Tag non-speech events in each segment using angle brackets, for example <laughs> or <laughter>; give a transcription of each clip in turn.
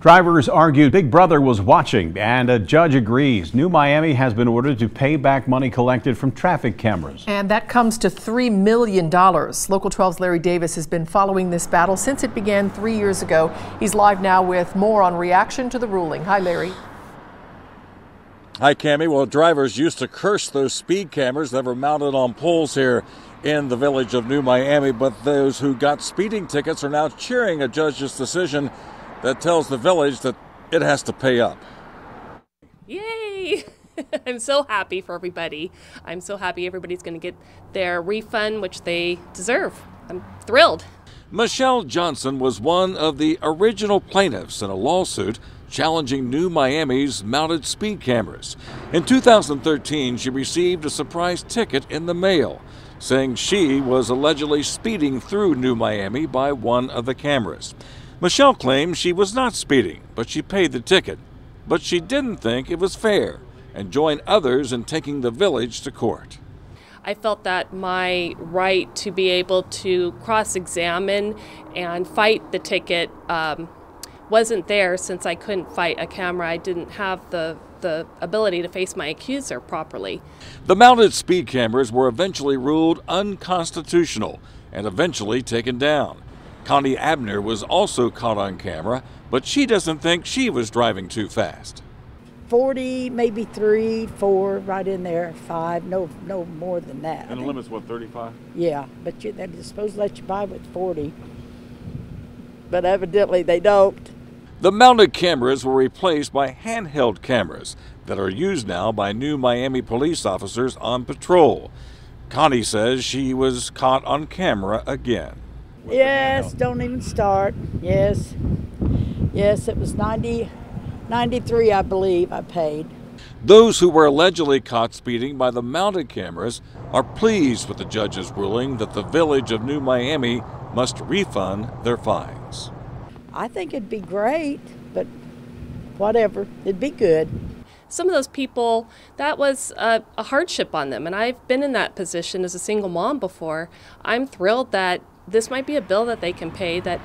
Drivers argued Big Brother was watching, and a judge agrees. New Miami has been ordered to pay back money collected from traffic cameras. And that comes to $3 million. Local 12's Larry Davis has been following this battle since it began three years ago. He's live now with more on reaction to the ruling. Hi, Larry. Hi, Cami. Well, drivers used to curse those speed cameras that were mounted on poles here in the village of New Miami, but those who got speeding tickets are now cheering a judge's decision that tells the village that it has to pay up. Yay! <laughs> I'm so happy for everybody. I'm so happy everybody's going to get their refund, which they deserve. I'm thrilled. Michelle Johnson was one of the original plaintiffs in a lawsuit challenging New Miami's mounted speed cameras. In 2013, she received a surprise ticket in the mail saying she was allegedly speeding through New Miami by one of the cameras. Michelle claims she was not speeding, but she paid the ticket. But she didn't think it was fair and joined others in taking the village to court. I felt that my right to be able to cross examine and fight the ticket um, wasn't there since I couldn't fight a camera. I didn't have the the ability to face my accuser properly. The mounted speed cameras were eventually ruled unconstitutional and eventually taken down. Connie Abner was also caught on camera, but she doesn't think she was driving too fast. 40, maybe three, four, right in there, five, no, no more than that. And the limit's what, 35? Yeah, but you, they're supposed to let you buy with 40, but evidently they don't. The mounted cameras were replaced by handheld cameras that are used now by new Miami police officers on patrol. Connie says she was caught on camera again. Yes, don't even start. Yes. Yes, it was 90, 93, I believe, I paid. Those who were allegedly caught speeding by the mounted cameras are pleased with the judge's ruling that the village of New Miami must refund their fines. I think it'd be great, but whatever, it'd be good. Some of those people, that was a, a hardship on them, and I've been in that position as a single mom before. I'm thrilled that this might be a bill that they can pay that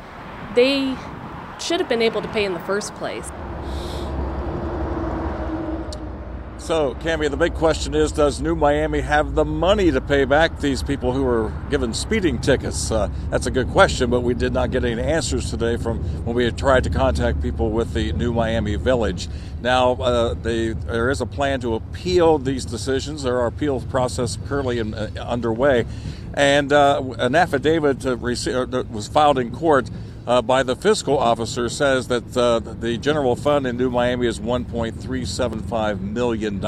they should have been able to pay in the first place. So, Cami, the big question is Does New Miami have the money to pay back these people who were given speeding tickets? Uh, that's a good question, but we did not get any answers today from when we tried to contact people with the New Miami Village. Now, uh, they, there is a plan to appeal these decisions. There are appeal process currently in, uh, underway. And uh, an affidavit that was filed in court uh, by the fiscal officer says that uh, the general fund in New Miami is $1.375 million.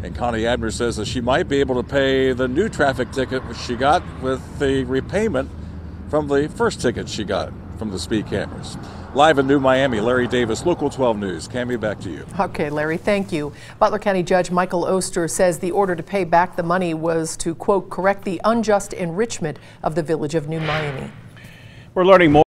And Connie Abner says that she might be able to pay the new traffic ticket she got with the repayment from the first ticket she got from the speed cameras. Live in New Miami, Larry Davis, Local 12 News. Cami, back to you. Okay, Larry, thank you. Butler County Judge Michael Oester says the order to pay back the money was to, quote, correct the unjust enrichment of the village of New Miami. We're learning more.